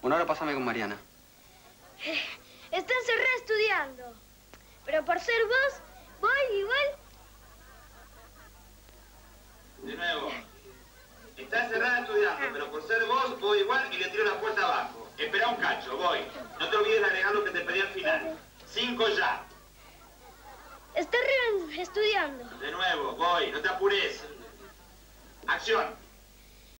Bueno, ahora pásame con Mariana. Eh, Está encerrada estudiando. Pero por ser vos, voy igual. De nuevo. Está encerrada estudiando, ah. pero por ser vos, voy igual y le tiro la puerta abajo. Espera un cacho, voy. No te olvides de agregar lo que te pedí al final. Cinco ya. Está estudiando. De nuevo, voy. No te apures. Acción.